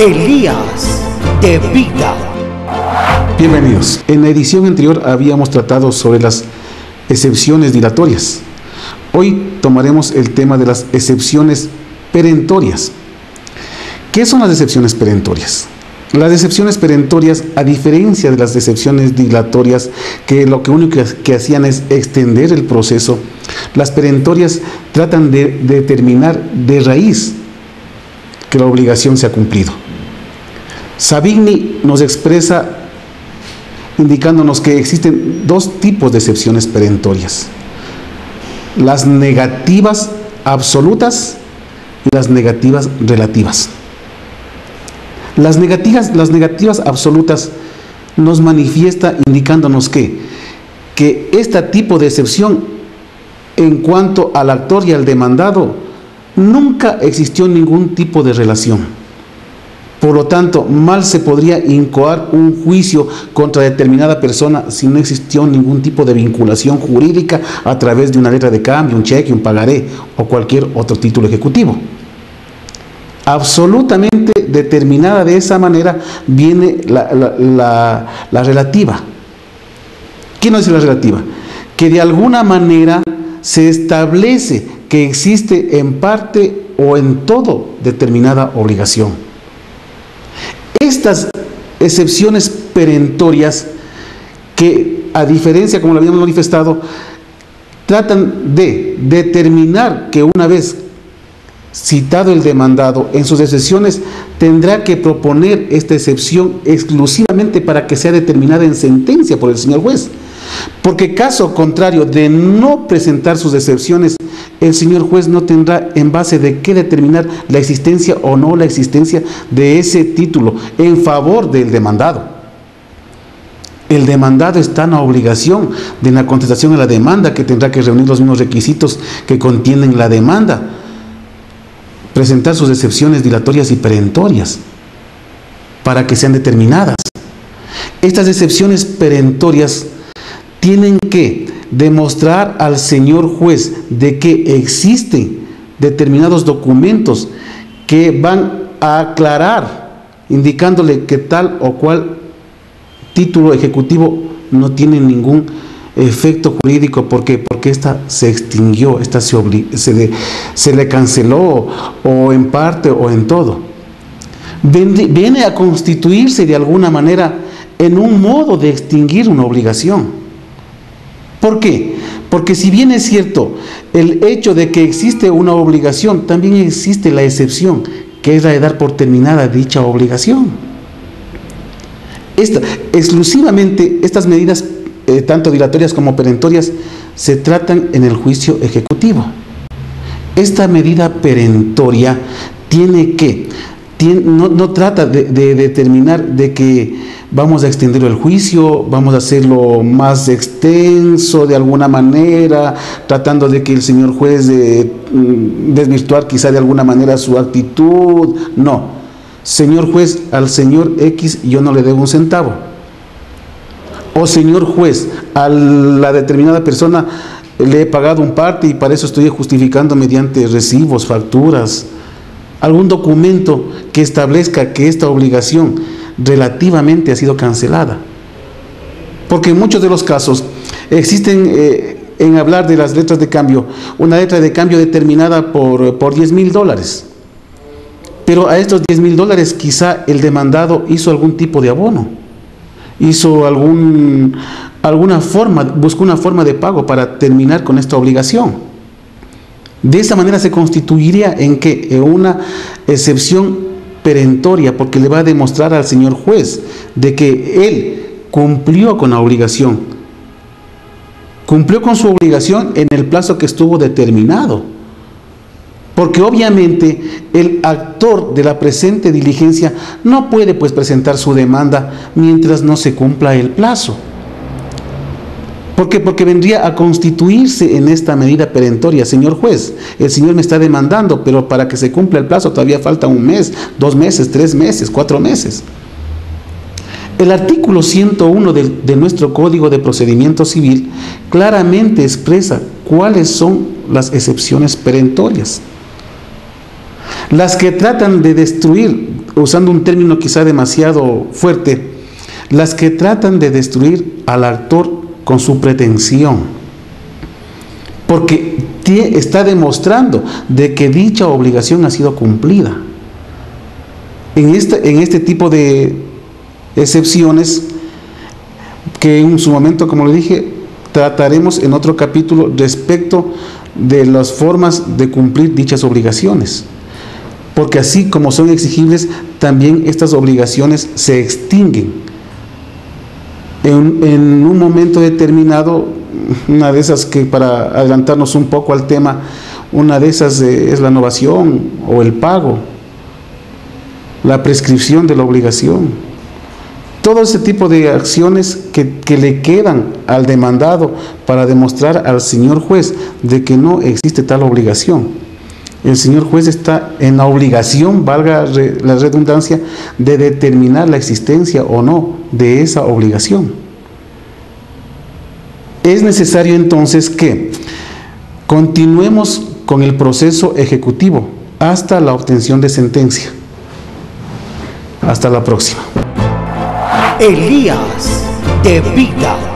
Elías de Vida. Bienvenidos. En la edición anterior habíamos tratado sobre las excepciones dilatorias. Hoy tomaremos el tema de las excepciones perentorias. ¿Qué son las excepciones perentorias? Las excepciones perentorias, a diferencia de las excepciones dilatorias, que lo que único que hacían es extender el proceso, las perentorias tratan de determinar de raíz que la obligación se ha cumplido. Savigny nos expresa indicándonos que existen dos tipos de excepciones perentorias. Las negativas absolutas y las negativas relativas. Las negativas, las negativas absolutas nos manifiesta indicándonos que, que este tipo de excepción en cuanto al actor y al demandado nunca existió ningún tipo de relación. Por lo tanto, mal se podría incoar un juicio contra determinada persona si no existió ningún tipo de vinculación jurídica a través de una letra de cambio, un cheque, un pagaré o cualquier otro título ejecutivo absolutamente determinada de esa manera viene la, relativa. ¿Qué no es la relativa? Que de alguna manera se establece que existe en parte o en todo determinada obligación. Estas excepciones perentorias que a diferencia, como lo habíamos manifestado, tratan de determinar que una vez citado el demandado en sus excepciones tendrá que proponer esta excepción exclusivamente para que sea determinada en sentencia por el señor juez. Porque caso contrario de no presentar sus excepciones, el señor juez no tendrá en base de qué determinar la existencia o no la existencia de ese título en favor del demandado. El demandado está en la obligación de la contestación a la demanda que tendrá que reunir los mismos requisitos que contienen la demanda presentar sus excepciones dilatorias y perentorias para que sean determinadas. Estas excepciones perentorias tienen que demostrar al señor juez de que existen determinados documentos que van a aclarar, indicándole que tal o cual título ejecutivo no tiene ningún efecto jurídico. ¿Por qué? Porque esta se extinguió, esta se, se, le, se le canceló o en parte o en todo. Viene a constituirse de alguna manera en un modo de extinguir una obligación. ¿Por qué? Porque si bien es cierto el hecho de que existe una obligación, también existe la excepción, que es la de dar por terminada dicha obligación. Esta, exclusivamente estas medidas eh, tanto dilatorias como perentorias, se tratan en el juicio ejecutivo. Esta medida perentoria tiene que, no, trata de, determinar de que vamos a extender el juicio, vamos a hacerlo más extenso de alguna manera, tratando de que el señor juez de, mm, desvirtuar quizá de alguna manera su actitud. No, señor juez, al señor X yo no le debo un centavo. Oh señor juez, a la determinada persona le he pagado un parte y para eso estoy justificando mediante recibos, facturas, algún documento que establezca que esta obligación relativamente ha sido cancelada. Porque en muchos de los casos existen, eh, en hablar de las letras de cambio, una letra de cambio determinada por, por 10 mil dólares. Pero a estos 10 mil dólares quizá el demandado hizo algún tipo de abono hizo algún, alguna forma, buscó una forma de pago para terminar con esta obligación. De esa manera se constituiría en que en una excepción perentoria, porque le va a demostrar al señor juez de que él cumplió con la obligación, cumplió con su obligación en el plazo que estuvo determinado. Porque obviamente el actor de la presente diligencia no puede pues presentar su demanda mientras no se cumpla el plazo. ¿Por qué? Porque vendría a constituirse en esta medida perentoria, señor juez. El señor me está demandando, pero para que se cumpla el plazo todavía falta un mes, dos meses, tres meses, cuatro meses. El artículo 101 de, de nuestro Código de Procedimiento Civil claramente expresa cuáles son las excepciones perentorias las que tratan de destruir usando un término quizá demasiado fuerte, las que tratan de destruir al actor con su pretensión, porque está demostrando de que dicha obligación ha sido cumplida. En este, en este tipo de excepciones, que en su momento, como le dije, trataremos en otro capítulo respecto de las formas de cumplir dichas obligaciones. Porque así como son exigibles, también estas obligaciones se extinguen en, un momento determinado, una de esas que para adelantarnos un poco al tema, una de esas es la innovación o el pago, la prescripción de la obligación. Todo ese tipo de acciones que, le quedan al demandado para demostrar al señor juez de que no existe tal obligación. El señor juez está en la obligación, valga la redundancia, de determinar la existencia o no de esa obligación. Es necesario entonces que continuemos con el proceso ejecutivo hasta la obtención de sentencia. Hasta la próxima. Elías de Vida.